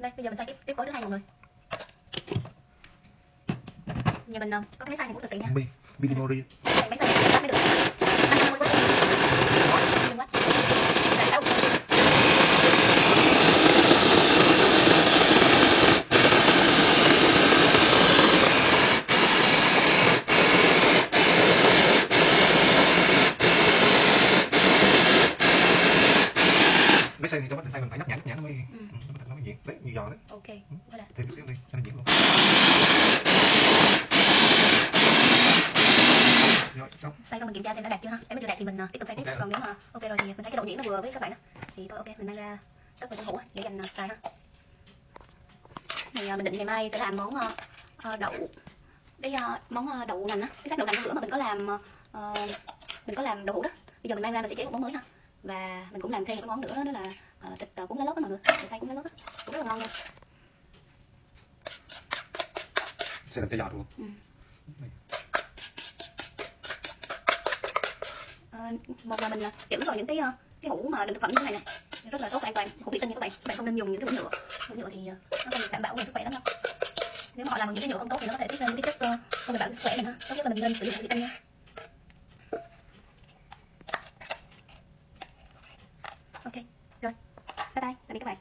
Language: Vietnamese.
đây bây giờ mình xay tiếp tiếp gói thứ hai mọi người. Nhà mình ờ, có cái máy xay này cũng cực kỳ nha. Mi, Minimori. Máy xay này mới được. Mấy xay thì cho bắt xay mình phải nhấp nhẵn nhẵn nó mới Ừ. nó diễn. Đấy, như giò đấy. ok Thêm chút xíu đi cho nó diễn luôn. Rồi, xong. xong mình kiểm tra xem đã đạt chưa ha nếu mà chưa đạt thì mình ờ, tiếp tục xay tiếp Ok. còn nếu mà ok rồi thì mình thấy cái độ nhuyễn nó vừa với các bạn á thì thôi ok mình mang ra vào trong hũ á, để dành ờ, xay ha thì ờ, mình định ngày mai sẽ làm món ờ, ờ, đậu cái ờ, món ờ, đậu nành á cái xác đậu nành hôm bữa mà mình có làm ờ, ờ, mình có làm đậu hũ đó bây giờ mình mang ra mình sẽ chế một món mới ha và mình cũng làm thêm một cái món nữa đó là ờ, thịt ờ, cuốn lá lốt đó mọi người. Thịt xay cuốn lá lốt á. Cũng rất là ngon nha. Sẽ làm cho giò luôn. Ừ. Này. Ờ, một là mình chỉnh vào những cái cái hũ mà đựng thực phẩm như thế này này rất là tốt an toàn. Hũ thủy tinh nha các bạn. Các bạn không nên dùng những cái hũ nhựa. Hũ nhựa thì nó không đảm bảo về sức khỏe lắm đâu. Nếu mà họ làm bằng những cái nhựa không tốt thì nó có thể tiết ra những cái chất không đảm bảo sức khỏe mình ha tốt nhất là mình nên sử dụng hũ thủy tinh nha ok rồi. Bye bye. Tạm biệt các bạn.